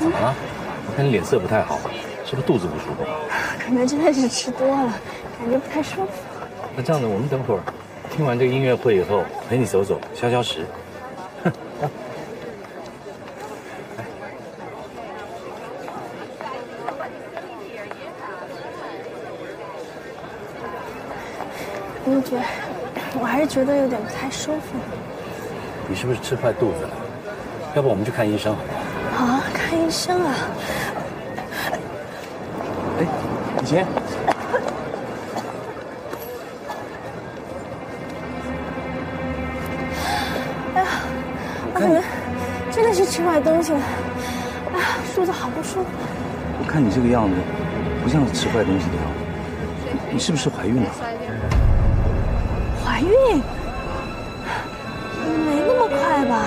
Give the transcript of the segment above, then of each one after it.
怎么了？我看你脸色不太好，是不是肚子不舒服？可能真的是吃多了，感觉不太舒服。那这样子，我们等会儿听完这个音乐会以后，陪你走走，消消食。哼，林觉，我还是觉得有点不太舒服。你是不是吃坏肚子了？要不我们去看医生好不好？好啊，看医生啊。哎，以前。哎呀，我真的是吃坏东西了。哎呀，肚子好不舒服。我看你这个样子，不像是吃坏东西的样子。你是不是怀孕了？怀孕？没那么快吧？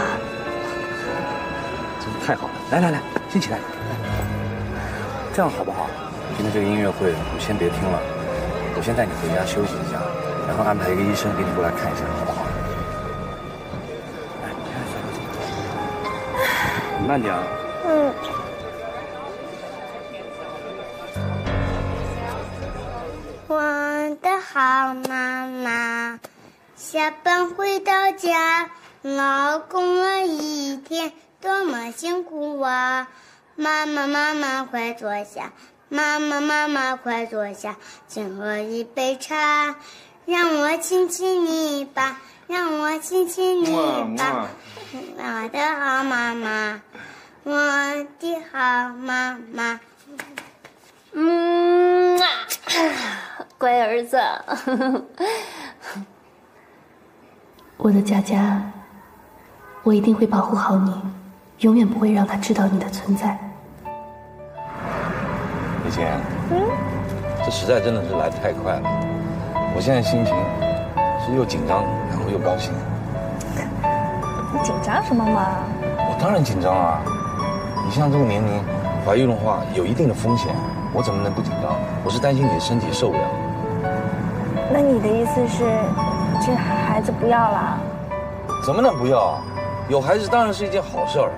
真是太好了！来来来，先起来。这样好不好？今天这个音乐会我们先别听了，我先带你回家休息一下，然后安排一个医生给你过来看一下，好不好？你慢点啊。嗯。我的好妈妈，下班回到家，老公了一天，多么辛苦啊！妈妈妈妈快坐下，妈妈妈妈快坐下，请喝一杯茶，让我亲亲你吧，让我亲亲你吧，我的好妈妈，我的好妈妈。嗯啊，乖儿子，我的佳佳，我一定会保护好你，永远不会让他知道你的存在。李晴，嗯，这实在真的是来得太快了，我现在心情是又紧张，然后又高兴。你紧张什么嘛？我当然紧张啊！你像这个年龄，怀孕的话有一定的风险。我怎么能不紧张？我是担心你的身体受不了。那你的意思是，这孩子不要了？怎么能不要？有孩子当然是一件好事儿，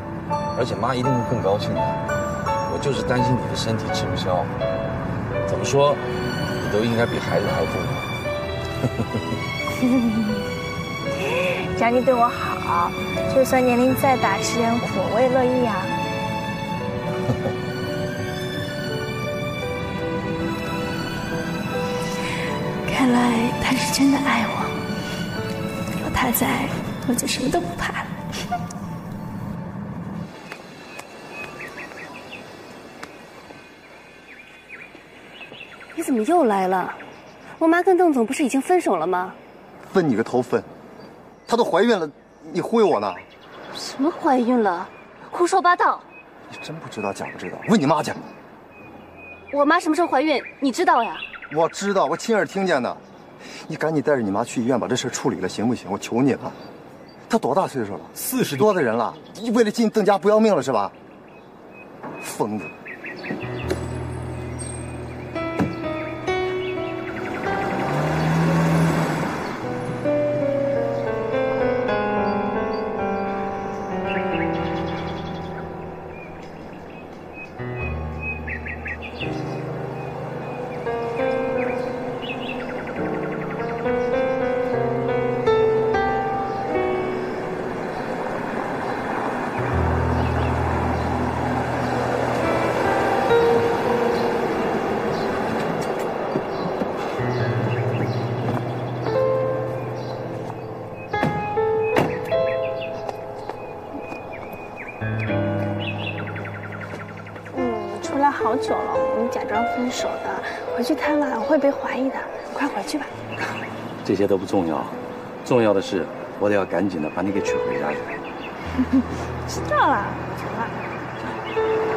而且妈一定会更高兴的。我就是担心你的身体吃不消。怎么说，你都应该比孩子还重要。只要你对我好，就算年龄再大，吃点苦我也乐意啊。看来他是真的爱我，有他在，我就什么都不怕了。么又来了？我妈跟邓总不是已经分手了吗？分你个头分！她都怀孕了，你忽悠我呢？什么怀孕了？胡说八道！你真不知道假不知道？问你妈去。我妈什么时候怀孕？你知道呀？我知道，我亲耳听见的。你赶紧带着你妈去医院把这事处理了，行不行？我求你了。她多大岁数了？四十多的人了，为了进邓家不要命了是吧？疯子！手的，回去太晚会被怀疑的。你快回去吧。这些都不重要，重要的是我得要赶紧的把你给娶回家去。知道了，走了。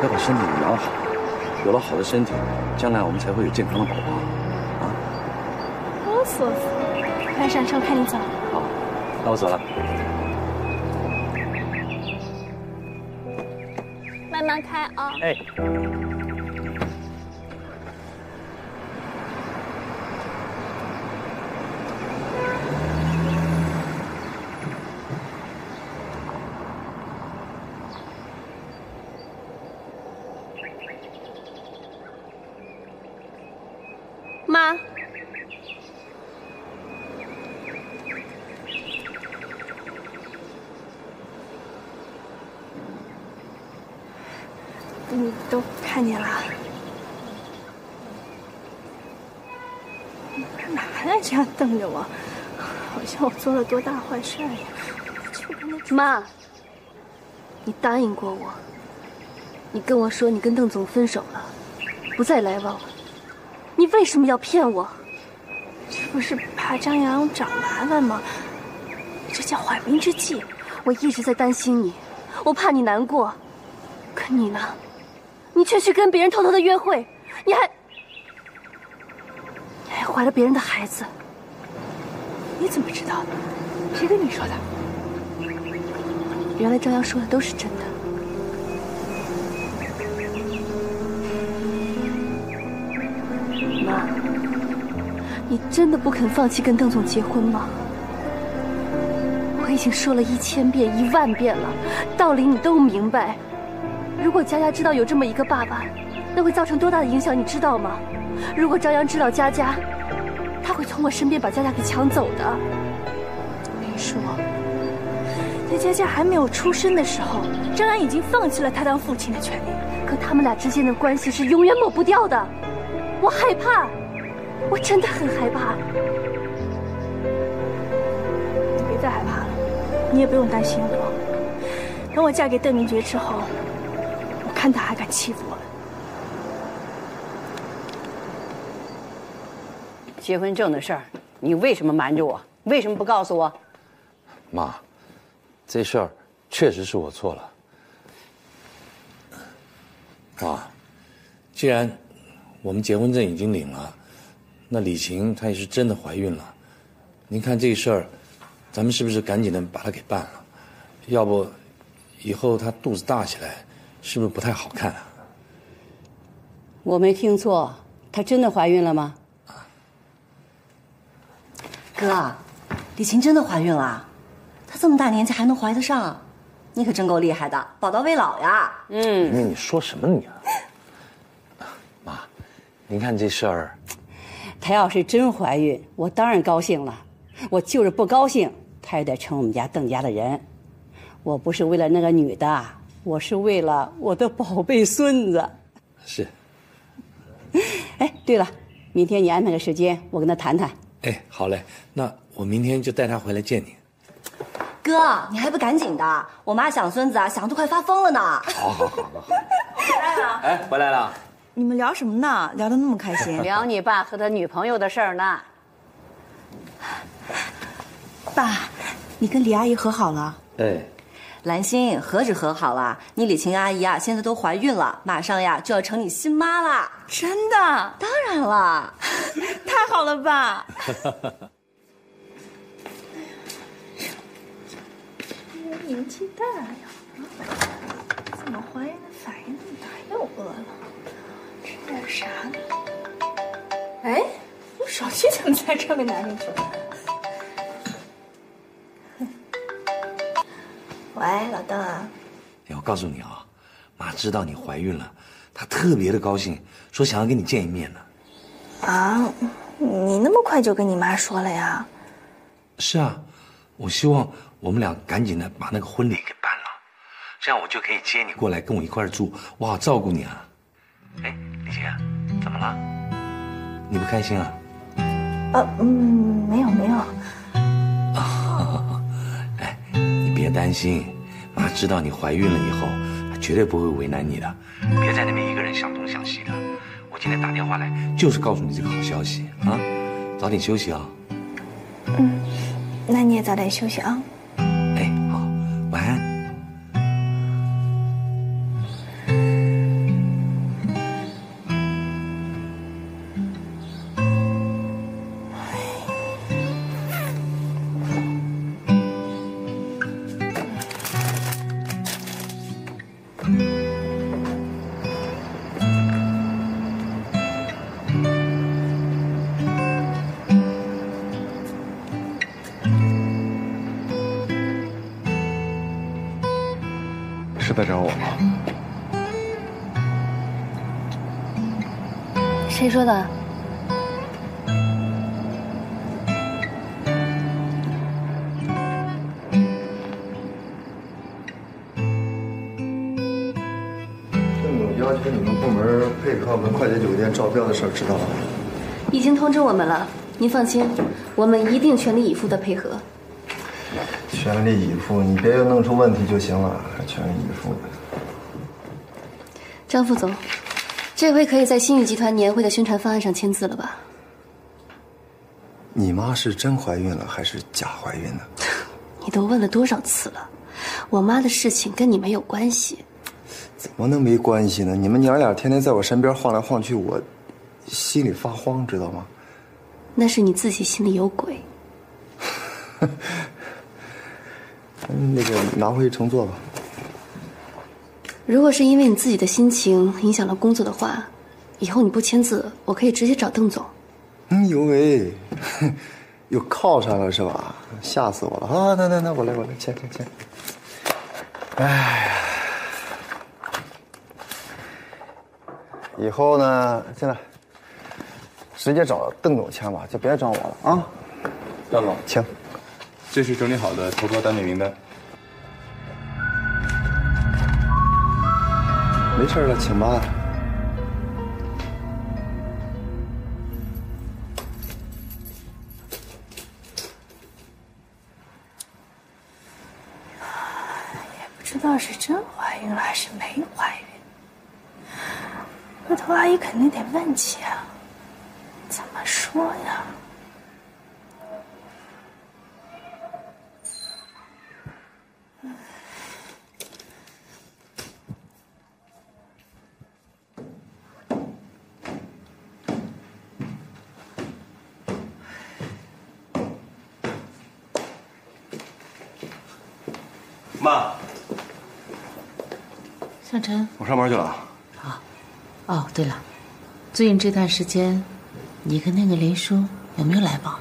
要把身体养好，有了好的身体，将来我们才会有健康的宝宝。啊？啰嗦死！快上车，看你走。好，那我走了。慢慢开啊。哎。妈，你都看见了？你干嘛呀？这样瞪着我，好像我做了多大坏事一样。妈，你答应过我，你跟我说你跟邓总分手了，不再来往了。你为什么要骗我？这不是怕张扬找麻烦吗？这叫缓兵之计。我一直在担心你，我怕你难过。可你呢？你却去跟别人偷偷的约会，你还你还怀了别人的孩子。你怎么知道的？谁跟你说的？原来张扬说的都是真的。妈，你真的不肯放弃跟邓总结婚吗？我已经说了一千遍、一万遍了，道理你都明白。如果佳佳知道有这么一个爸爸，那会造成多大的影响，你知道吗？如果张扬知道佳佳，从我身边把佳佳给抢走的。我跟你说，在佳佳还没有出生的时候，张扬已经放弃了他当父亲的权利。可他们俩之间的关系是永远抹不掉的。我害怕，我真的很害怕。你别再害怕了，你也不用担心我。等我嫁给邓明觉之后。我看他还敢欺负我们！结婚证的事儿，你为什么瞒着我？为什么不告诉我？妈，这事儿确实是我错了。妈，既然我们结婚证已经领了，那李晴她也是真的怀孕了。您看这事儿，咱们是不是赶紧的把她给办了？要不，以后她肚子大起来。是不是不太好看啊？我没听错，她真的怀孕了吗？哥，李晴真的怀孕了，她这么大年纪还能怀得上，你可真够厉害的，宝刀未老呀！嗯，那你说什么你啊？妈，您看这事儿，她要是真怀孕，我当然高兴了。我就是不高兴，她也得成我们家邓家的人。我不是为了那个女的。我是为了我的宝贝孙子。是。哎，对了，明天你安排个时间，我跟他谈谈。哎，好嘞，那我明天就带他回来见你。哥，你还不赶紧的？我妈想孙子啊，想的都快发疯了呢。好好好好好。回来了。哎，回来了。你们聊什么呢？聊得那么开心。聊你爸和他女朋友的事儿呢。爸，你跟李阿姨和好了？哎。兰心，何止和好了？你李晴阿姨啊，现在都怀孕了，马上呀就要成你新妈了。真的？当然了，太好了吧？年纪大呀，怎么怀孕的反应那么大？又饿了，吃点啥呢？哎，我手机怎么在这被拿进去了？喂，老邓啊！哎，我告诉你啊，妈知道你怀孕了，她特别的高兴，说想要跟你见一面呢。啊，你那么快就跟你妈说了呀？是啊，我希望我们俩赶紧的把那个婚礼给办了，这样我就可以接你过来跟我一块住，我好照顾你啊。哎，李杰，怎么了？你不开心啊？呃，嗯，没有没有。别担心，妈知道你怀孕了以后，她绝对不会为难你的。别在那边一个人想东想西的。我今天打电话来就是告诉你这个好消息啊！早点休息啊。嗯，那你也早点休息啊。哎，好，晚安。谁说的？郑总要求你们部门配合我们快捷酒店招标的事儿，知道了吗？已经通知我们了，您放心，我们一定全力以赴的配合。全力以赴，你别又弄出问题就行了，还全力以赴的。张副总，这回可以在新宇集团年会的宣传方案上签字了吧？你妈是真怀孕了还是假怀孕呢？你都问了多少次了？我妈的事情跟你没有关系。怎么能没关系呢？你们娘俩天天在我身边晃来晃去，我心里发慌，知道吗？那是你自己心里有鬼。嗯 那个拿回去重做吧。如果是因为你自己的心情影响了工作的话，以后你不签字，我可以直接找邓总。哎呦喂，又靠上了是吧？吓死我了啊！那那那我来我来签签签。哎呀，以后呢，进来，直接找邓总签吧，就别找我了啊。邓总，请。这是整理好的投标单位名单。没事了，请吧。也不知道是真怀孕了还是没怀孕。回头阿姨肯定得问起啊，怎么说呀？妈，向晨，我上班去了。哦，对了，最近这段时间，你跟那个林叔有没有来往？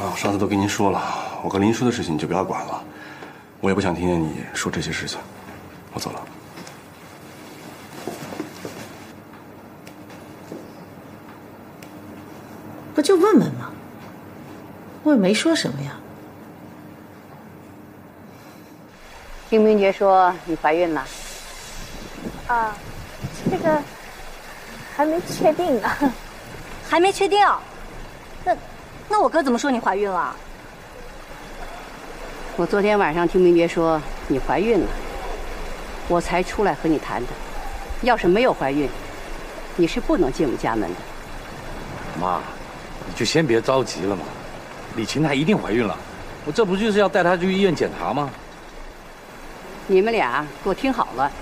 啊，我上次都跟您说了，我跟林叔的事情你就不要管了，我也不想听见你说这些事情。我走了。不就问问吗？我也没说什么呀。听明觉说你怀孕了，啊，这个还没确定呢。还没确定。那那我哥怎么说你怀孕了？我昨天晚上听明觉说你怀孕了，我才出来和你谈的。要是没有怀孕，你是不能进我们家门的。妈，你就先别着急了嘛。李琴她一定怀孕了，我这不就是要带她去医院检查吗？你们俩给我听好了，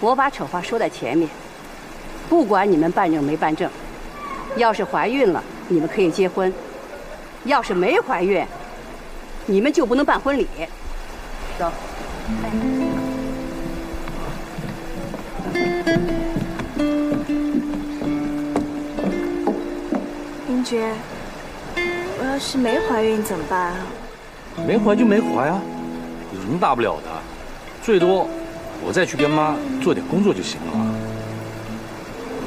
我把丑话说在前面，不管你们办证没办证，要是怀孕了，你们可以结婚；要是没怀孕，你们就不能办婚礼。走。明觉，我要是没怀孕怎么办啊？没怀就没怀啊，有什么大不了的？最多我再去跟妈做点工作就行了嘛。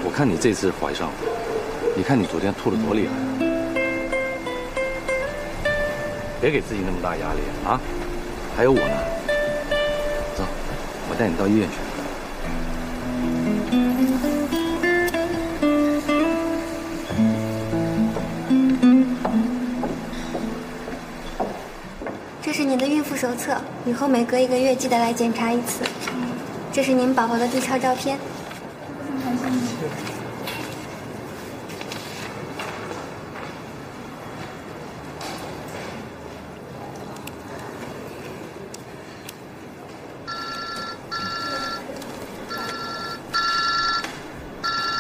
我看你这次怀上，你看你昨天吐的多厉害啊！别给自己那么大压力啊！还有我呢，走，我带你到医院去。手册，以后每隔一个月记得来检查一次。这是您宝宝的 B 超照片。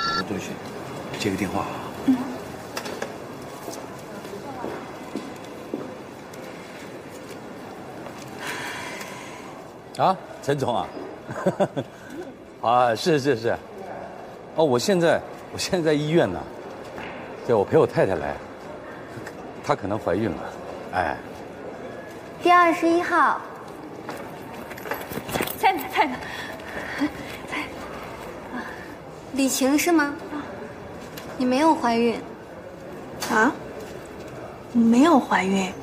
我跟周迅接个电话啊。啊，陈总啊，啊，是是是，哦，我现在我现在在医院呢，对，我陪我太太来，她可能怀孕了，哎，第二十一号，在呢，在呢。李晴是吗？你没有怀孕。啊？没有怀孕。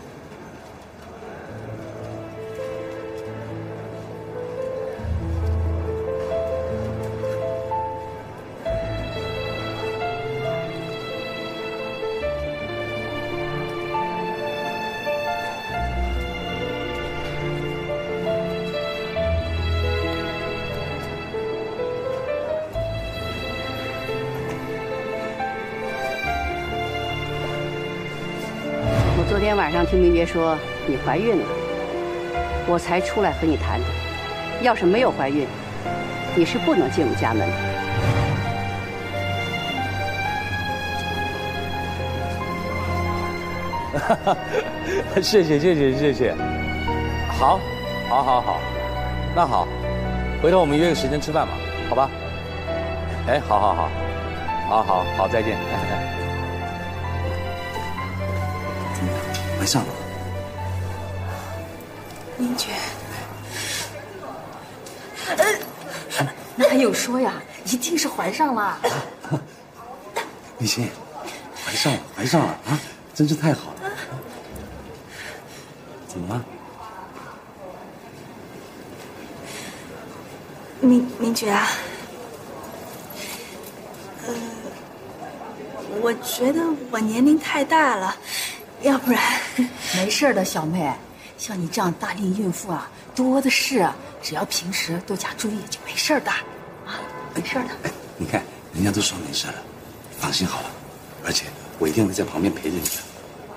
天晚上听明杰说你怀孕了，我才出来和你谈的。要是没有怀孕，你是不能进我家门的。谢谢谢谢谢谢，好，好，好，好，那好，回头我们约个时间吃饭吧，好吧？哎，好好好，好好好，再见。么样，怀上了？明觉，那还有说呀？一定是怀上了。李欣，怀上了，怀上了啊！真是太好了。怎么了？明明觉啊，呃，我觉得我年龄太大了，要不然 没事的，小妹，像你这样大龄孕妇啊，多的是，只要平时多加注意就没事的，啊，没事的。你看，人家都说没事了，放心好了。而且我一定会在旁边陪着你的，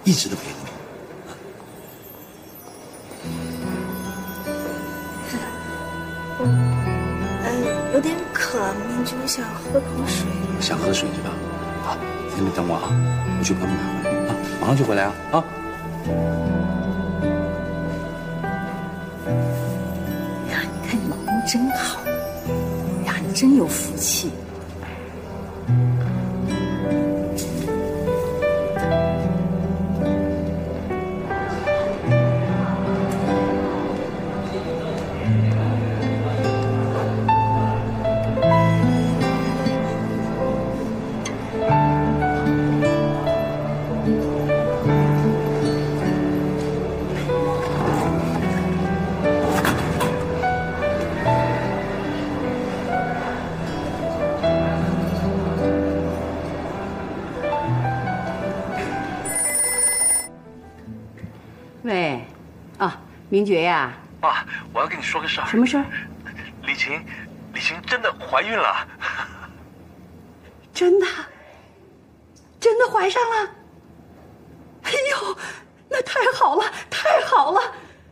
一直都陪着你。呃，有点渴，明觉想喝口水。想喝水是吧？好，在那边等我啊，我去帮你买回来啊，马上就回来啊啊！呀，你看你老公真好，呀，你真有福气。明觉呀，爸，我要跟你说个事儿。什么事儿？李晴，李晴真的怀孕了。真的，真的怀上了。哎呦，那太好了，太好了！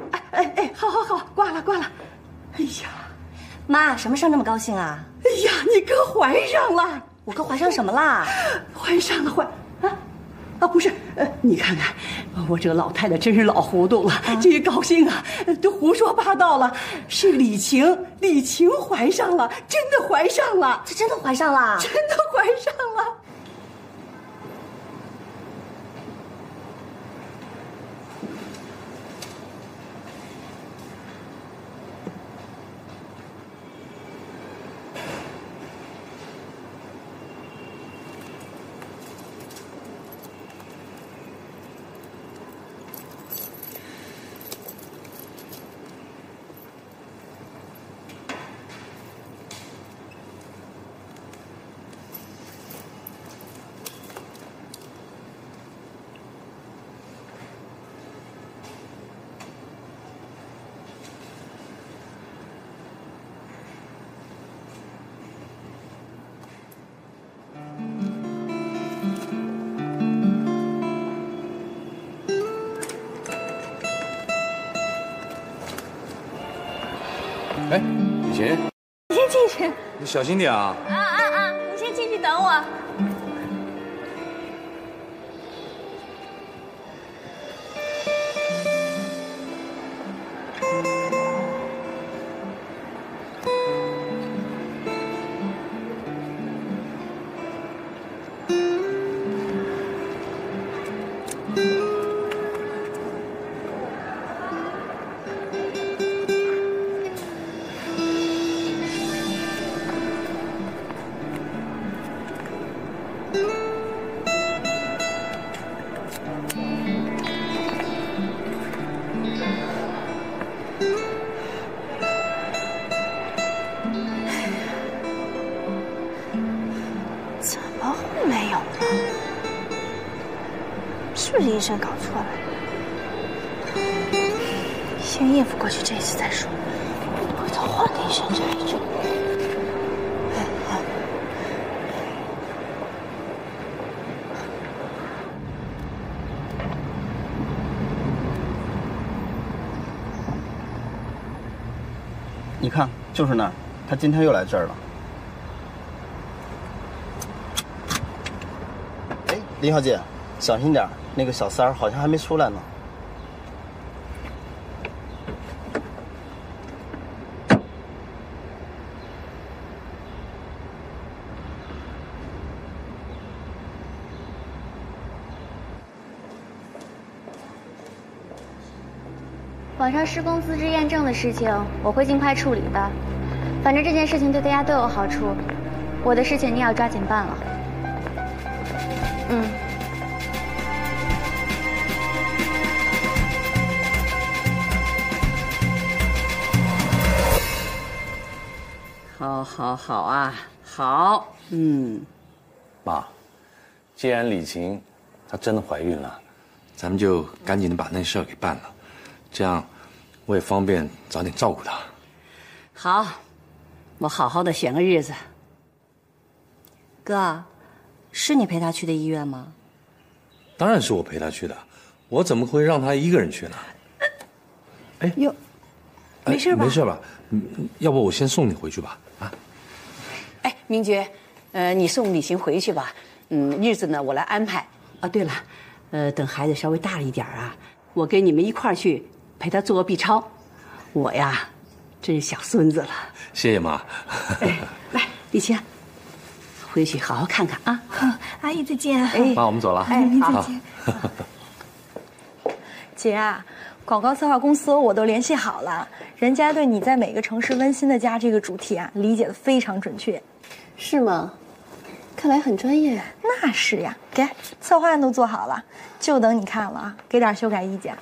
哎哎哎，好好好，挂了挂了。哎呀，妈，什么事儿那么高兴啊？哎呀，你哥怀上了！我哥怀上什么啦？怀上了，怀啊啊，不是，呃，你看看，我这个老太太真是老糊涂了，这一高兴啊，都胡说八道了。是李晴，李晴怀上了，真的怀上了，这真的怀上了，真的怀上了。你先进去。你小心点啊！就是那儿，他今天又来这儿了。哎，林小姐，小心点，那个小三儿好像还没出来呢。网上施工资质验证的事情，我会尽快处理的。反正这件事情对大家都有好处，我的事情你也要抓紧办了。嗯。好，好，好啊，好，嗯。妈，既然李晴她真的怀孕了，咱们就赶紧的把那事儿给办了，这样我也方便早点照顾他。好，我好好的选个日子。哥，是你陪他去的医院吗？当然是我陪他去的，我怎么会让他一个人去呢？哎，哟，没事吧？没事吧？嗯，要不我先送你回去吧？啊，哎，明觉，呃，你送李行回去吧。嗯，日子呢我来安排。啊，对了，呃，等孩子稍微大了一点啊，我跟你们一块儿去陪他做个 B 超。我呀，真是小孙子了。谢谢妈。哎，来，李青，回去好好看看啊。阿姨再见。哎，妈，我们走了。哎，您再好见。姐啊，广告策划公司我都联系好了，人家对你在每个城市温馨的家这个主题啊，理解的非常准确。是吗？看来很专业。那是呀，给策划案都做好了，就等你看了啊，给点修改意见，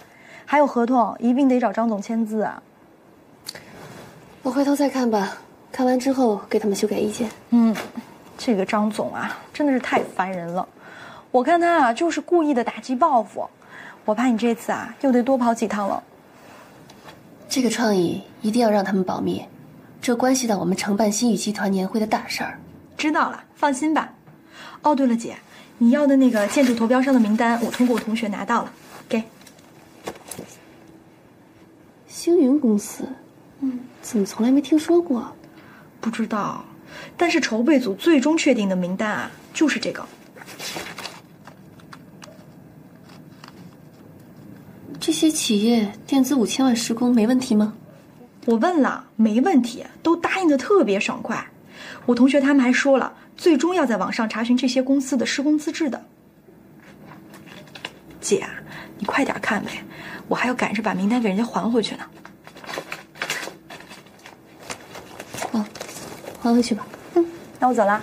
还有合同一并得找张总签字啊。我回头再看吧，看完之后给他们修改意见。嗯，这个张总啊，真的是太烦人了，我看他啊就是故意的打击报复，我怕你这次啊又得多跑几趟了。这个创意一定要让他们保密，这关系到我们承办新宇集团年会的大事儿。知道了，放心吧。哦，对了，姐，你要的那个建筑投标商的名单，我通过我同学拿到了，给。星云公司，嗯，怎么从来没听说过？不知道，但是筹备组最终确定的名单啊，就是这个。这些企业垫资五千万施工没问题吗？我问了，没问题，都答应的特别爽快。我同学他们还说了，最终要在网上查询这些公司的施工资质的。姐啊，你快点看呗，我还要赶着把名单给人家还回去呢。哦，还回去吧。嗯，那我走了。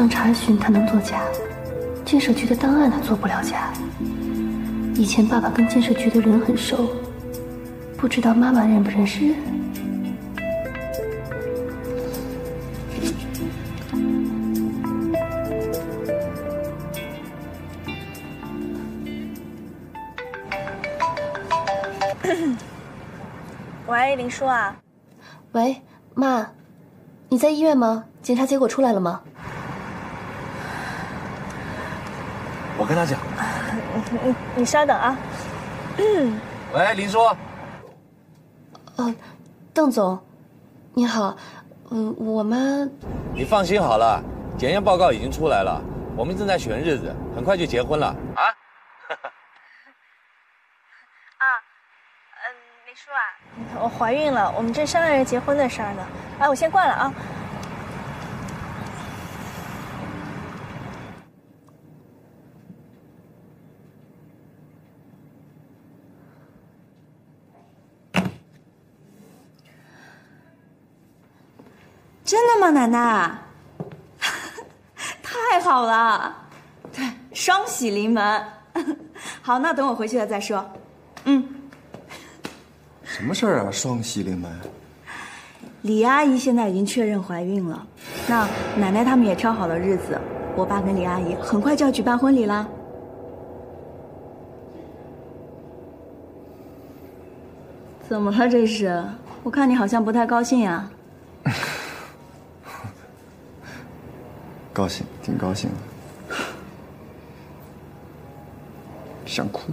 上查询他能作假，建设局的档案他做不了假。以前爸爸跟建设局的人很熟，不知道妈妈认不认识人。喂，林叔啊，喂，妈，你在医院吗？检查结果出来了吗？跟他讲。你你稍等啊。喂，林叔。哦，邓总，你好，嗯，我妈。你放心好了，检验报告已经出来了，我们正在选日子，很快就结婚了啊。啊嗯，李叔啊，我怀孕了，我们正商量着结婚的事儿呢。哎，我先挂了啊。真的吗，奶奶？太好了，对，双喜临门。好，那等我回去了再说。嗯，什么事儿啊？双喜临门。李阿姨现在已经确认怀孕了，那奶奶他们也挑好了日子，我爸跟李阿姨很快就要举办婚礼啦。怎么了？这是？我看你好像不太高兴呀。高兴，挺高兴的，想哭。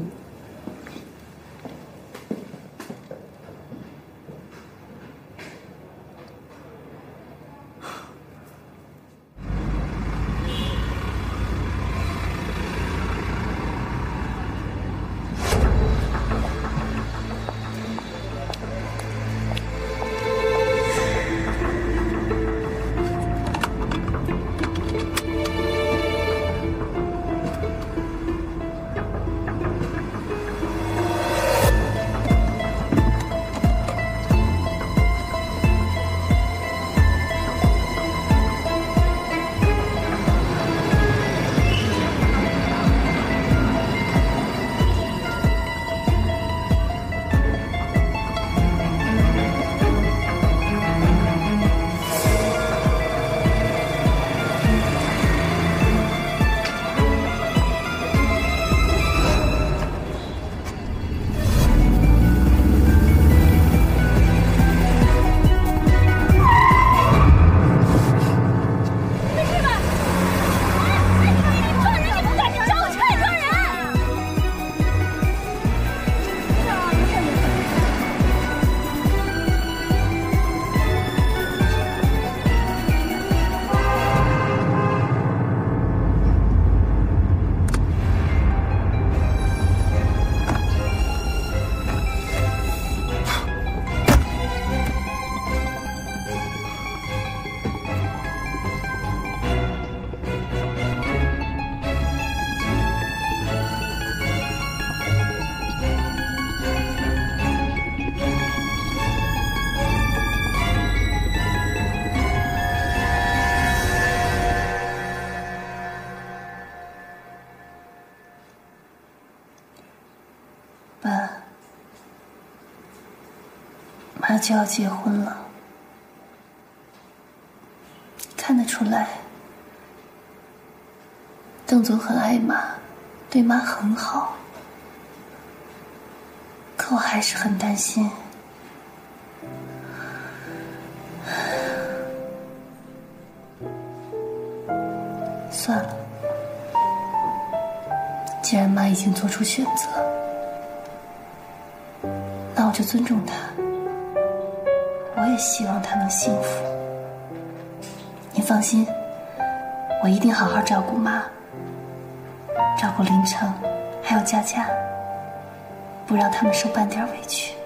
就要结婚了，看得出来，邓总很爱妈，对妈很好，可我还是很担心。算了，既然妈已经做出选择，那我就尊重她。希望他能幸福。你放心，我一定好好照顾妈，照顾林城，还有佳佳，不让他们受半点委屈。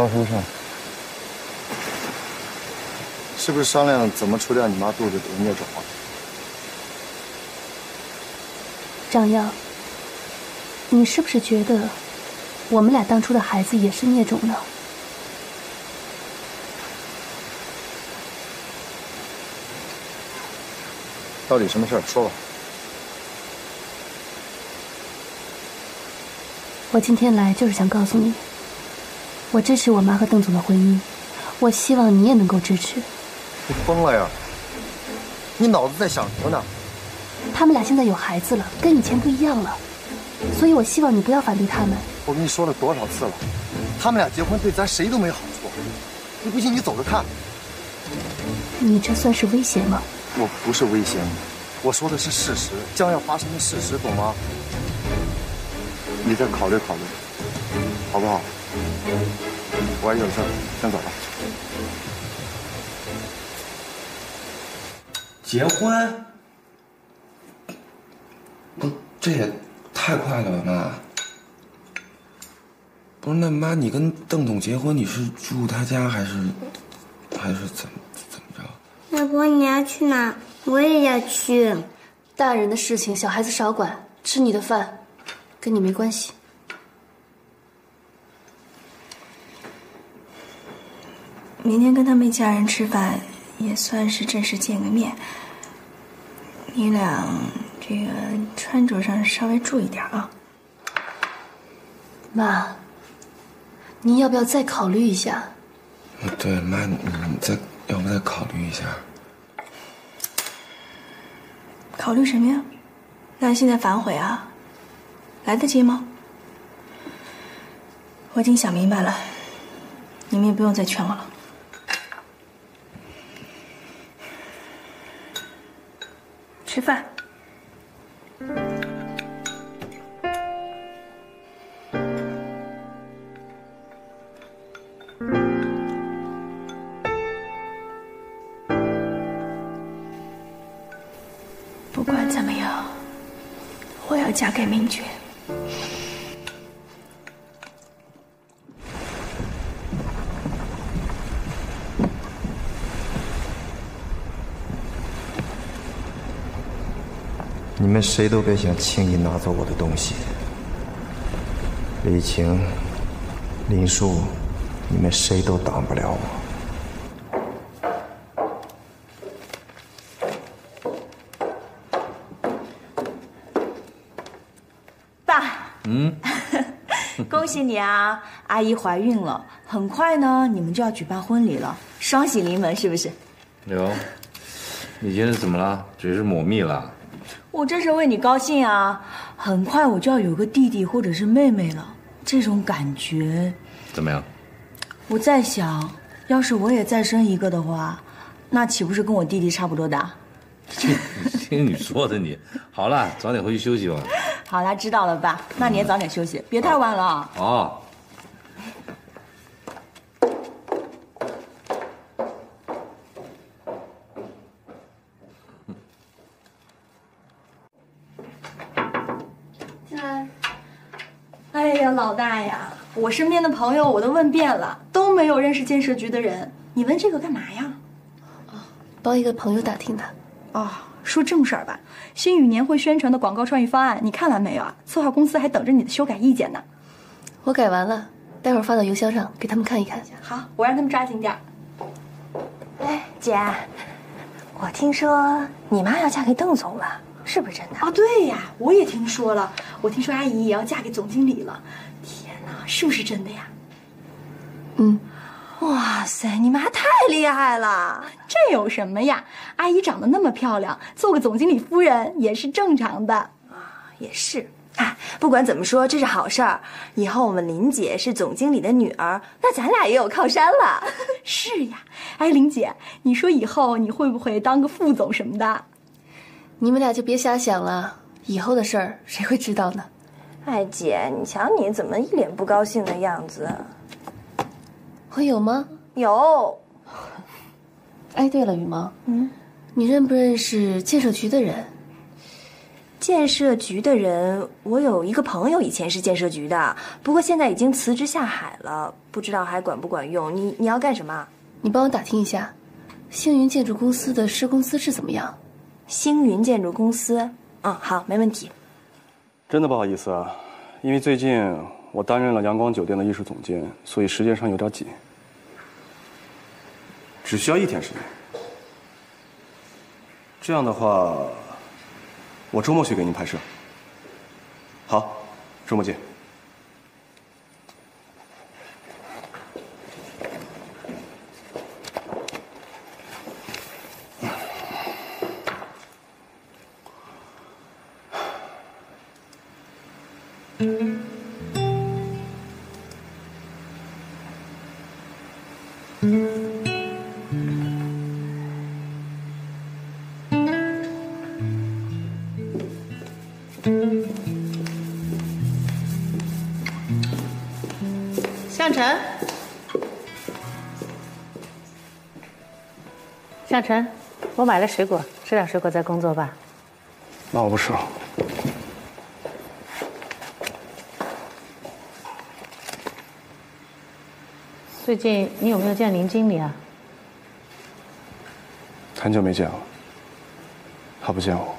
找我什么事儿？是不是商量怎么除掉你妈肚子里的孽种啊？张耀，你是不是觉得我们俩当初的孩子也是孽种呢？到底什么事儿？说吧。我今天来就是想告诉你，我支持我妈和邓总的婚姻，我希望你也能够支持。你疯了呀？你脑子在想什么呢？他们俩现在有孩子了，跟以前不一样了，所以我希望你不要反对他们。我跟你说了多少次了，他们俩结婚对咱谁都没好处。你不信你走着看。你这算是威胁吗？我不是威胁你，我说的是事实，将要发生的事实，懂吗？你再考虑考虑，好不好？我还有事，先走了。结婚？不，这也太快了吧，妈！不是，那妈，你跟邓总结婚，你是住他家还是还是怎么怎么着？外婆，你要去哪？我也要去。大人的事情，小孩子少管。吃你的饭。跟你没关系。明天跟他们一家人吃饭，也算是正式见个面。你俩这个穿着上稍微注意点啊。妈，您要不要再考虑一下？对，妈，你再要不再考虑一下？考虑什么呀？那现在反悔啊？来得及吗？我已经想明白了，你们也不用再劝我了。吃饭。不管怎么样，我要嫁给明觉。你们谁都别想轻易拿走我的东西。李晴、林树，你们谁都挡不了我。爸，嗯，恭喜你啊！阿姨怀孕了，很快呢，你们就要举办婚礼了，双喜临门，是不是？刘，你今天怎么了？嘴是抹蜜了？我这是为你高兴啊！很快我就要有个弟弟或者是妹妹了，这种感觉怎么样？我在想，要是我也再生一个的话，那岂不是跟我弟弟差不多大？听你说的你，好了，早点回去休息吧。好了，知道了，爸，那你也早点休息，别太晚了。哦。哎呀，老大呀，我身边的朋友我都问遍了，都没有认识建设局的人。你问这个干嘛呀？帮一个朋友打听的。哦，说正事儿吧。新宇年会宣传的广告创意方案，你看完没有啊？策划公司还等着你的修改意见呢。我改完了，待会儿发到邮箱上给他们看一看。好，我让他们抓紧点儿。哎，姐，我听说你妈要嫁给邓总了，是不是真的？哦，对呀，我也听说了。我听说阿姨也要嫁给总经理了。是不是真的呀？嗯。哇塞，你妈太厉害了！这有什么呀？阿姨长得那么漂亮，做个总经理夫人也是正常的。啊，也是。哎，不管怎么说，这是好事儿。以后我们林姐是总经理的女儿，那咱俩也有靠山了。是呀，哎，林姐，你说以后你会不会当个副总什么的？你们俩就别瞎想了，以后的事儿谁会知道呢？哎，姐，你瞧你怎么一脸不高兴的样子。我有吗？有。哎，对了，羽毛，嗯，你认不认识建设局的人？建设局的人，我有一个朋友以前是建设局的，不过现在已经辞职下海了，不知道还管不管用。你你要干什么？你帮我打听一下，星云建筑公司的施工资质怎么样？星云建筑公司，嗯，好，没问题。真的不好意思啊，因为最近。我担任了阳光酒店的艺术总监，所以时间上有点紧，只需要一天时间。这样的话，我周末去给您拍摄。好，周末见。向晨，我买了水果，吃点水果再工作吧。那我不吃了。最近你有没有见林经理啊？很久没见了，他不见我。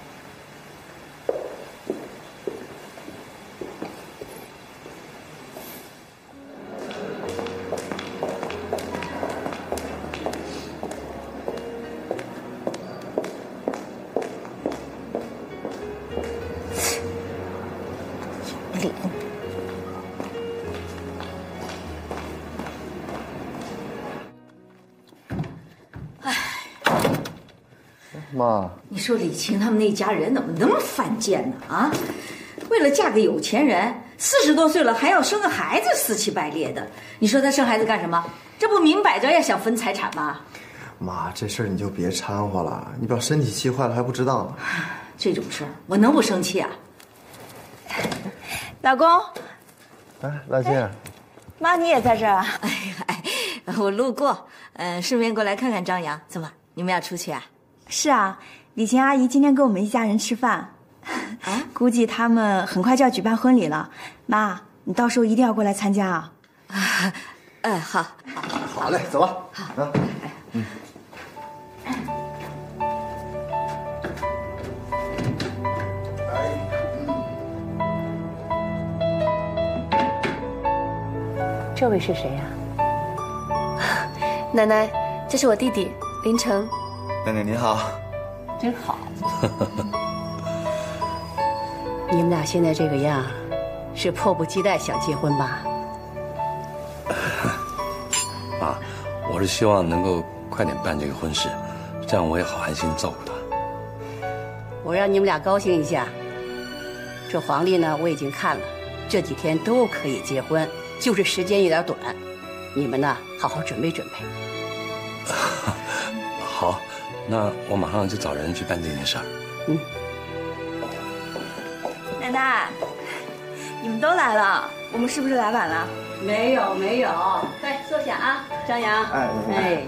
说李晴他们那家人怎么那么犯贱呢？啊，为了嫁个有钱人，四十多岁了还要生个孩子，死乞白咧的。你说他生孩子干什么？这不明摆着要想分财产吗？妈，这事儿你就别掺和了，你把身体气坏了还不知道呢。这种事儿我能不生气啊？老公，哎，大静，妈你也在这儿啊？哎，我路过，嗯、顺便过来看看张扬。怎么，你们要出去啊？是啊，李琴阿姨今天跟我们一家人吃饭，啊，估计他们很快就要举办婚礼了。妈，你到时候一定要过来参加啊！哎，好，好嘞，走吧。好，嗯。这位是谁呀、奶奶，这是我弟弟林成。奶奶您好。真好。你们俩现在这个样，是迫不及待想结婚吧？妈，我是希望能够快点办这个婚事，这样我也好安心照顾她。我让你们俩高兴一下。这黄历呢，我已经看了，这几天都可以结婚，就是时间有点短。你们呢，好好准备准备。好，那我马上就找人去办这件事儿。嗯，奶奶，你们都来了，我们是不是来晚了？没有没有，快坐下啊，张扬。哎哎，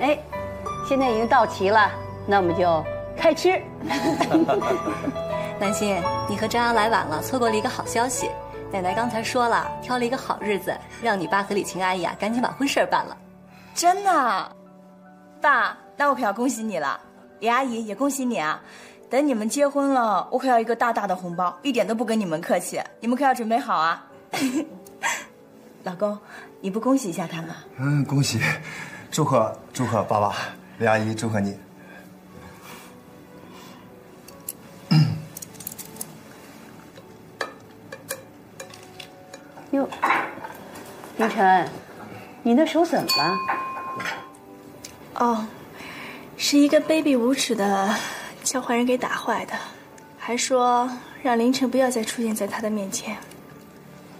哎，现在已经到齐了，那我们就开吃。南心，你和张扬来晚了，错过了一个好消息。奶奶刚才说了，挑了一个好日子，让你爸和李晴阿姨啊，赶紧把婚事儿办了。真的，爸，那我可要恭喜你了。李阿姨也恭喜你啊！等你们结婚了，我可要一个大大的红包，一点都不跟你们客气。你们可要准备好啊！老公，你不恭喜一下他吗？嗯，恭喜，祝贺祝贺爸爸，李阿姨祝贺你。哟，林晨，你那手怎么了？哦，是一个卑鄙无耻的叫坏人给打坏的，还说让凌晨不要再出现在他的面前。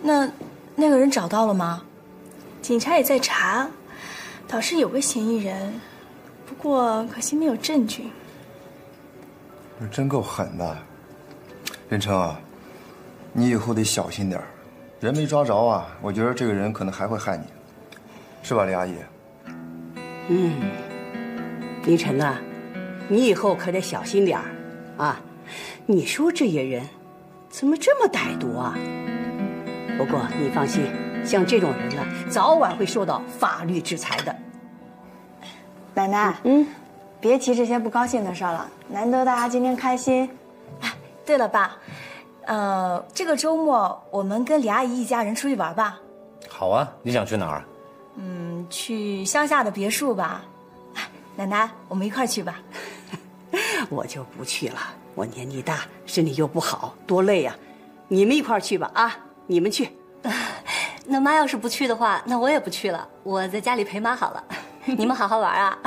那那个人找到了吗？警察也在查，倒是有个嫌疑人，不过可惜没有证据。真够狠的，任成啊，你以后得小心点儿人没抓着啊，我觉得这个人可能还会害你，是吧，李阿姨？嗯，林晨呐、你以后可得小心点儿啊！你说这些人怎么这么歹毒啊？不过你放心，像这种人呢，早晚会受到法律制裁的。奶奶，嗯，别提这些不高兴的事了，难得大家今天开心。哎，对了，爸，呃，这个周末我们跟李阿姨一家人出去玩吧。好啊，你想去哪儿？嗯，去乡下的别墅吧。哎奶奶，我们一块儿去吧。我就不去了，我年纪大，身体又不好，多累呀、你们一块儿去吧啊！你们去。那妈要是不去的话，那我也不去了，我在家里陪妈好了。你们好好玩啊！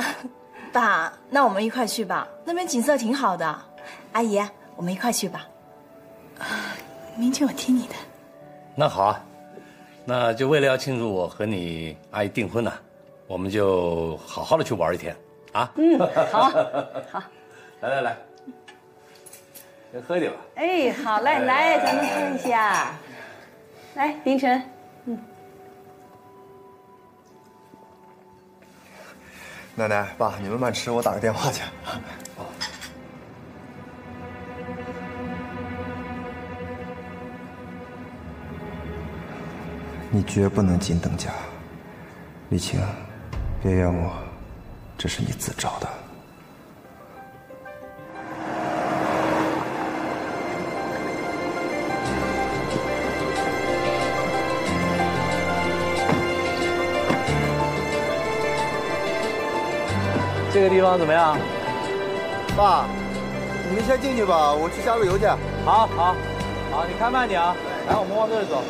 爸，那我们一块去吧，那边景色挺好的。阿姨，我们一块去吧。明天我听你的。那好啊，那就为了要庆祝我和你阿姨订婚呢，我们就好好的去玩一天啊。嗯好好，来来来，先喝一点吧。哎，好嘞，来，咱们喝一下。来，凌晨，嗯，奶奶、爸，你们慢吃，我打个电话去。你绝不能进邓家，李晴，别怨我，这是你自找的。这个地方怎么样？爸，你们先进去吧，我去加个油去。好，好，好，你开慢点啊！来，我们往这里走。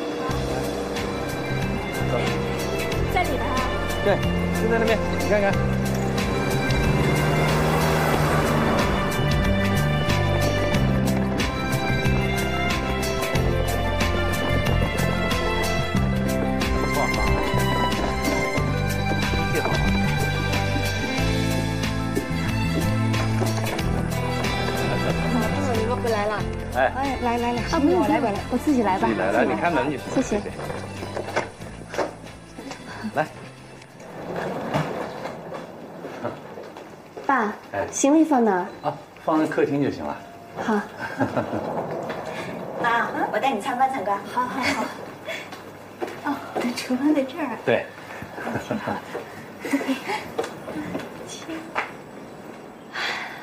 走。在里边啊。对，就在那边，你看看。哎哎，来来来，啊，不用，我来我来。我自己来吧。自己来来，你开门就行。谢谢。来，爸，哎行李放哪儿？啊，放在客厅就行了。好。妈，我带你参观参观。好好好。哦，厨房在这儿。对。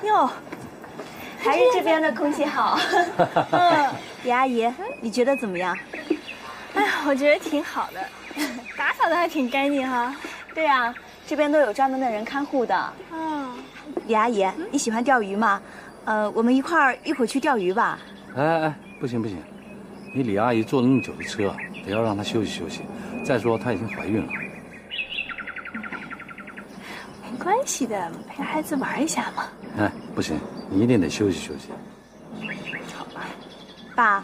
哟，还是这边的空气好。嗯，李阿姨，你觉得怎么样？哎呀，我觉得挺好的，打扫的还挺干净哈。对啊，这边都有专门的人看护的。嗯，李阿姨，你喜欢钓鱼吗？呃，我们一块儿一会儿去钓鱼吧。哎哎哎，不行不行，你李阿姨坐了那么久的车，得要让她休息休息。再说她已经怀孕了。没关系的，陪孩子玩一下嘛。哎，不行，你一定得休息休息。爸，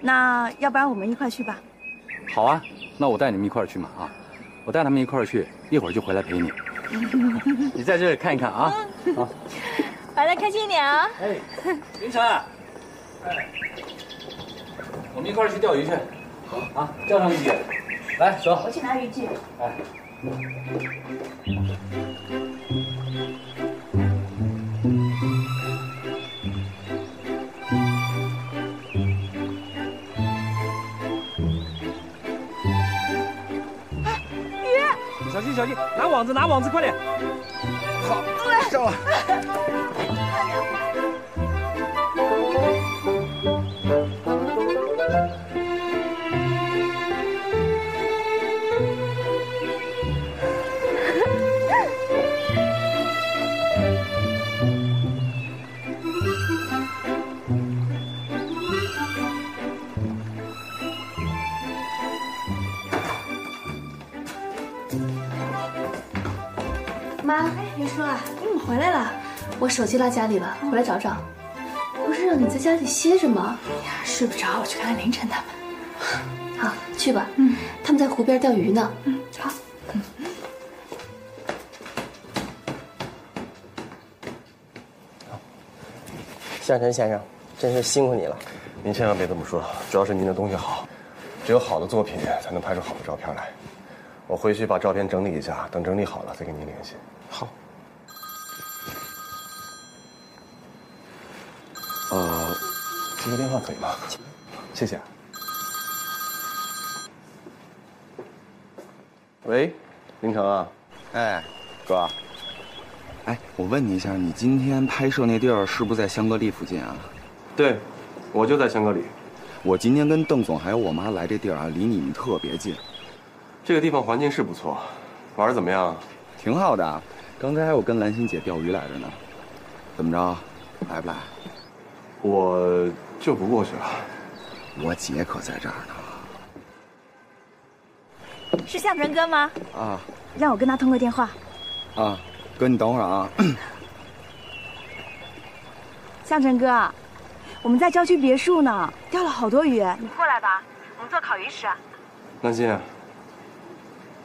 那要不然我们一块去吧？好啊，那我带你们一块去嘛啊！我带他们一块儿去，一会儿就回来陪你。你在这里看一看啊。好，玩的开心一点啊！哎，凌晨，哎，我们一块儿去钓鱼去。好啊，叫上鱼姐，来走。我去拿渔具。哎。鱼，小心小心，拿网子拿网子，快点！好，上了。手机落家里了，回来找找。不是让你在家里歇着吗？哎呀，睡不着，我去看看凌晨他们。好，去吧。嗯，他们在湖边钓鱼呢。嗯，好。向晨先生，真是辛苦你了。您千万别这么说，主要是您的东西好，只有好的作品才能拍出好的照片来。我回去把照片整理一下，等整理好了再跟您联系。好。接个电话可以吗？谢谢。喂，林成啊，哎，哥，哎，我问你一下，你今天拍摄那地儿是不是在香格里附近啊？对，我就在香格里。我今天跟邓总还有我妈来这地儿啊，离你们特别近。这个地方环境是不错，玩的怎么样？挺好的，刚才还有跟兰心姐钓鱼来着呢。怎么着，来不来？我就不过去了。我姐可在这儿呢。是向成哥吗？啊让我跟他通个电话。啊，哥，你等会儿啊。向成哥，我们在郊区别墅呢，钓了好多鱼。你过来吧，我们做烤鱼吃。南心，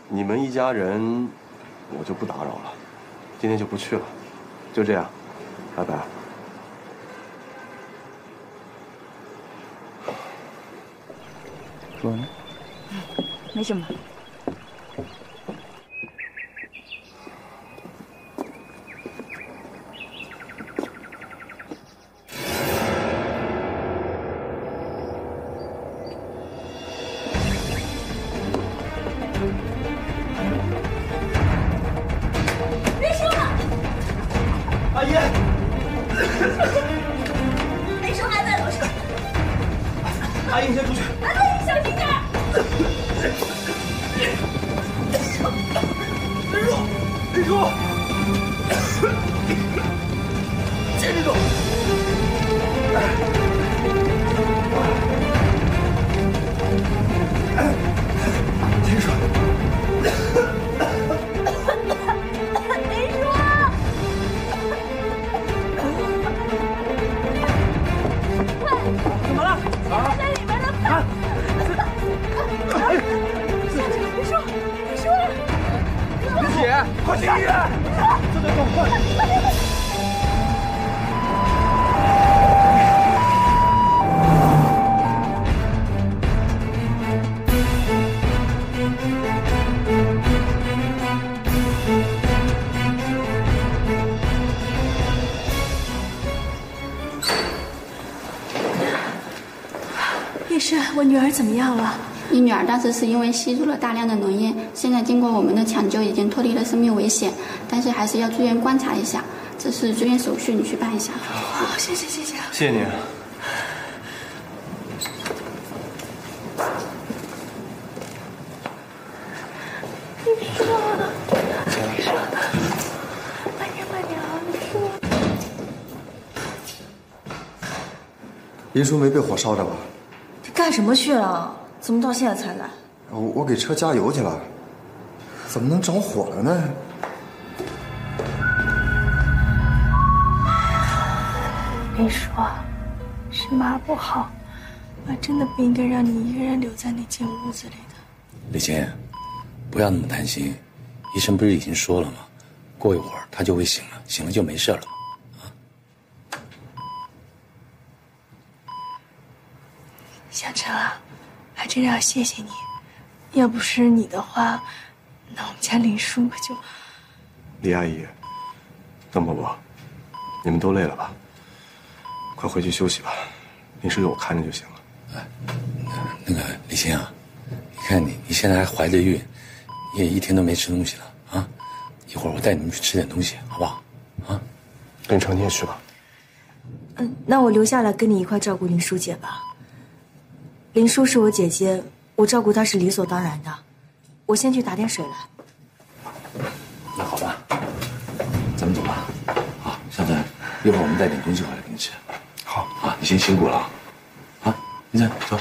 你们一家人，我就不打扰了，今天就不去了，就这样，拜拜。说呢？没什么。女儿怎么样了？你女儿当时是因为吸入了大量的浓烟，现在经过我们的抢救，已经脱离了生命危险，但是还是要住院观察一下。这是住院手续，你去办一下。好，谢谢谢谢。谢谢你。林叔，林叔，慢点慢点啊，林叔。林叔没被火烧着吧？他干什么去了？怎么到现在才来？我我给车加油去了，怎么能着火了呢？林叔，是妈不好，妈真的不应该让你一个人留在那间屋子里的。李琴，不要那么担心，医生不是已经说了吗？过一会儿他就会醒了，醒了就没事了。小陈啊，还真要谢谢你，要不是你的话，那我们家林叔可就……李阿姨，邓伯伯，你们都累了吧？快回去休息吧，林叔有我看着就行了。哎那个李欣啊，你看你你现在还怀着孕，你也一天都没吃东西了啊！一会儿我带你们去吃点东西，好不好？啊，林成，你也去吧。嗯，那我留下来跟你一块照顾林叔姐吧。林叔是我姐姐，我照顾她是理所当然的。我先去打点水来。那好吧，咱们走吧。啊，小陈，一会儿我们带点东西回来给你吃。好啊，你先辛苦了啊。啊，林晨，走。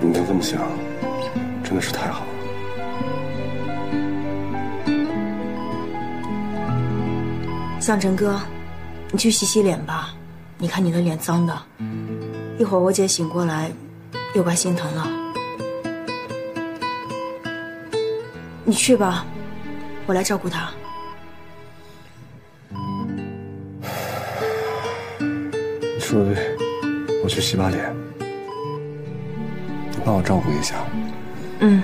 你能这么想，真的是太好了。向晨哥，你去洗洗脸吧，你看你的脸脏的，一会儿我姐醒过来，又该心疼了。你去吧，我来照顾她。你说的对，我去洗把脸，你帮我照顾一下。嗯。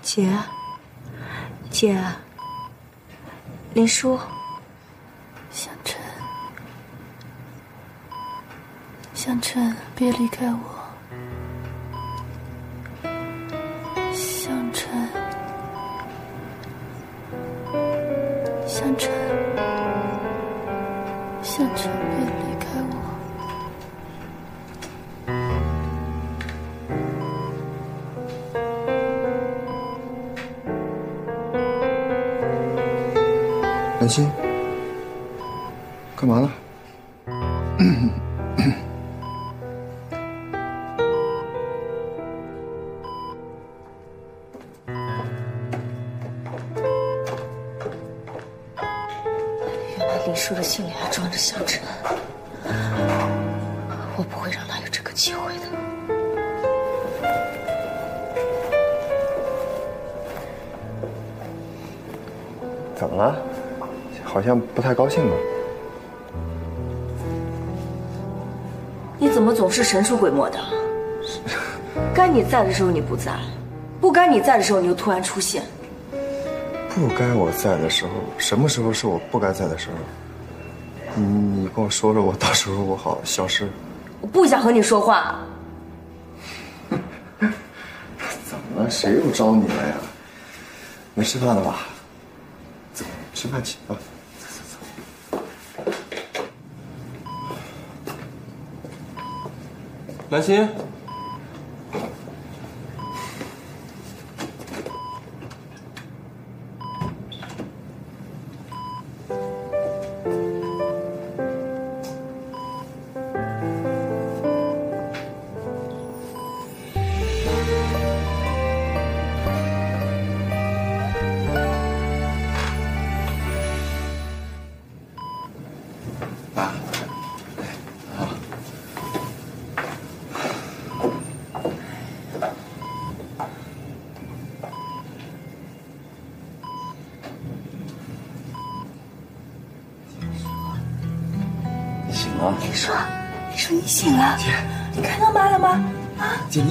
姐，姐，林叔，向晨，向晨，别离开我，不太高兴吧？你怎么总是神出鬼没的？该你在的时候你不在，不该你在的时候你又突然出现。不该我在的时候，什么时候是我不该在的时候？你你跟我说说，我到时候我好消失。我不想和你说话。怎么了？谁又招你了呀？没吃饭了吧？走，吃饭去啊！兰心，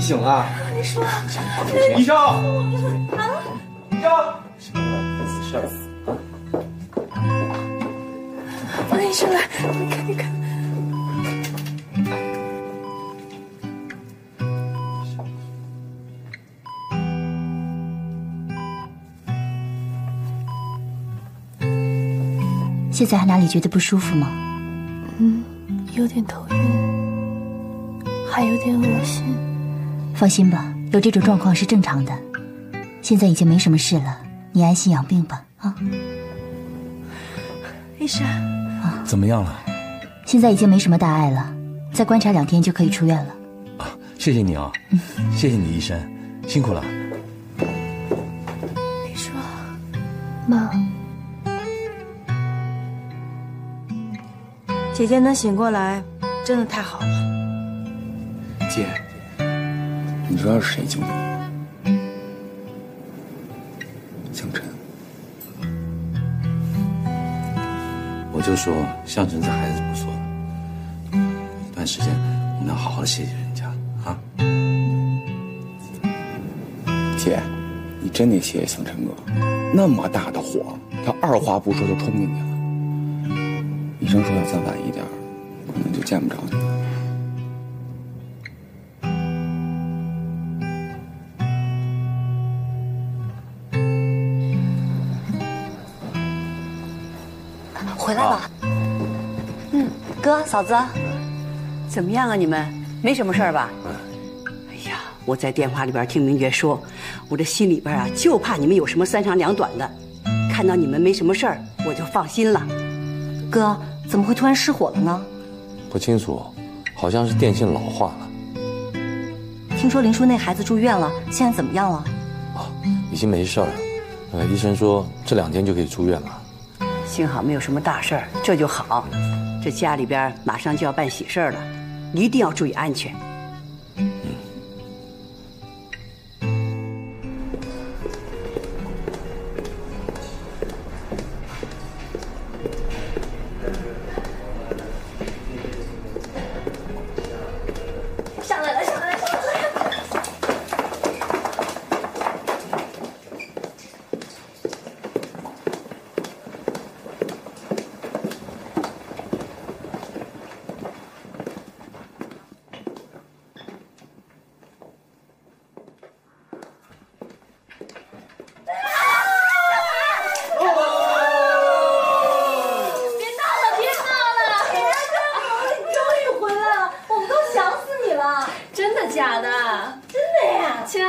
醒了？林叔，医生，啊，医生，死事儿放医生来，你看，你看。现在还哪里觉得不舒服吗？嗯，有点头晕，还有点恶心。放心吧，有这种状况是正常的。现在已经没什么事了，你安心养病吧。啊，医生，怎么样了？现在已经没什么大碍了，再观察两天就可以出院了。谢谢你啊，谢谢你，医生，辛苦了。你说，妈，姐姐能醒过来，真的太好了。你知道是谁救的你？向晨。我就说向晨这孩子不错的，一段时间你能好好的谢谢人家啊。姐，你真得谢谢向晨哥，那么大的火，他二话不说就冲进去了。医生说要再晚一点，可能就见不着你了。嫂子，怎么样啊？你们没什么事儿吧？哎呀，我在电话里边听明觉说，我这心里边啊就怕你们有什么三长两短的。看到你们没什么事儿，我就放心了。哥，怎么会突然失火了呢？不清楚，好像是电线老化了。听说林叔那孩子住院了，现在怎么样了？哦，已经没事儿了。呃，医生说这两天就可以出院了。幸好没有什么大事儿，这就好。这家里边马上就要办喜事了，一定要注意安全。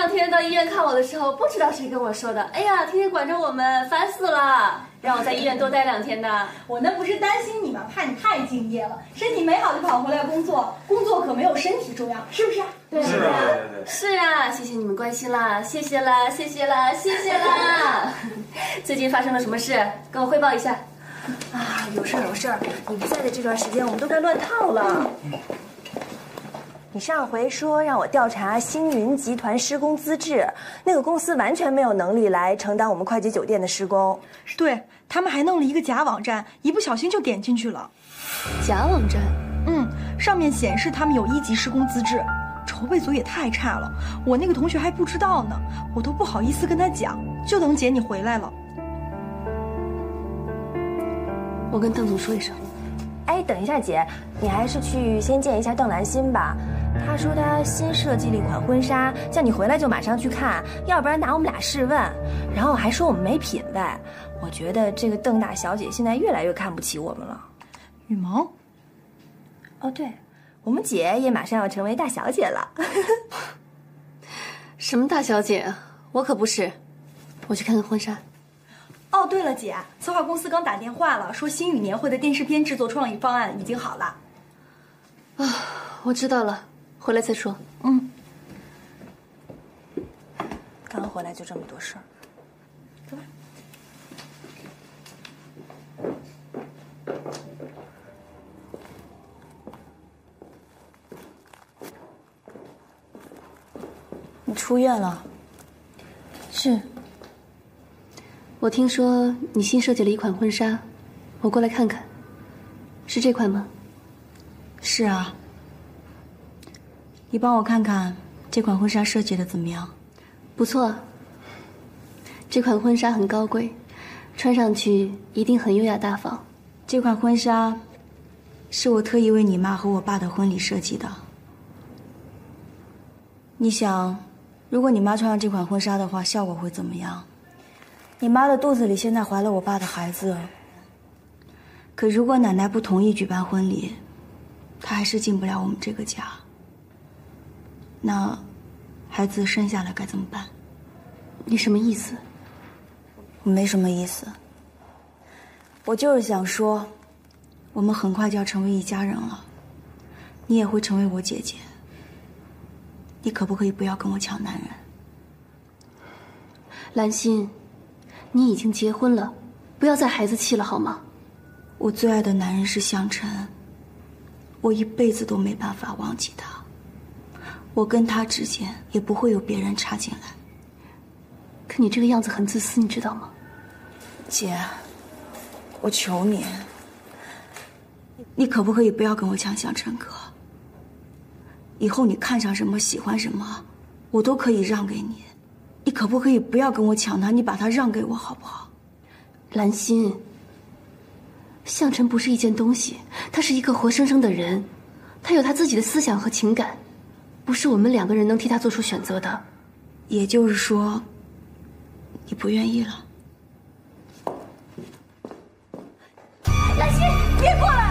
两天到医院看我的时候，不知道谁跟我说的。哎呀，天天管着我们，烦死了，让我在医院多待两天的。我那不是担心你吗？怕你太敬业了，身体没好就跑回来工作，工作可没有身体重要，是不是啊？对是啊，是啊，谢谢你们关心啦，谢谢啦，谢谢啦，谢谢啦。最近发生了什么事？跟我汇报一下。啊，有事儿有事儿，你不在的这段时间，我们都该乱套了。你上回说让我调查星云集团施工资质，那个公司完全没有能力来承担我们快捷酒店的施工。对他们还弄了一个假网站，一不小心就点进去了。假网站？嗯，上面显示他们有一级施工资质，筹备组也太差了。我那个同学还不知道呢，我都不好意思跟他讲，就等姐你回来了。我跟邓总说一声。哎，等一下，姐，你还是去先见一下邓兰心吧。她说她新设计了一款婚纱，叫你回来就马上去看，要不然拿我们俩试问。然后还说我们没品位。我觉得这个邓大小姐现在越来越看不起我们了。羽毛，哦对，我们姐也马上要成为大小姐了。什么大小姐？我可不是。我去看看婚纱。哦，对了，姐，策划公司刚打电话了，说新宇年会的电视片制作创意方案已经好了。啊，我知道了，回来再说。嗯。刚回来就这么多事儿。走吧。你出院了？是。我听说你新设计了一款婚纱，我过来看看。是这款吗？是啊。你帮我看看这款婚纱设计的怎么样？不错。这款婚纱很高贵，穿上去一定很优雅大方。这款婚纱是我特意为你妈和我爸的婚礼设计的。你想，如果你妈穿上这款婚纱的话，效果会怎么样？你妈的肚子里现在怀了我爸的孩子。可如果奶奶不同意举办婚礼，她还是进不了我们这个家。那孩子生下来该怎么办？你什么意思？我没什么意思。我就是想说，我们很快就要成为一家人了，你也会成为我姐姐。你可不可以不要跟我抢男人？兰心，你已经结婚了，不要再孩子气了好吗？我最爱的男人是向晨，我一辈子都没办法忘记他。我跟他之间也不会有别人插进来。可你这个样子很自私，你知道吗？姐，我求你，你可不可以不要跟我讲向晨哥？以后你看上什么喜欢什么，我都可以让给你。你可不可以不要跟我抢他？你把他让给我好不好？兰心，向晨不是一件东西，他是一个活生生的人，他有他自己的思想和情感，不是我们两个人能替他做出选择的。也就是说，你不愿意了？兰心别过来！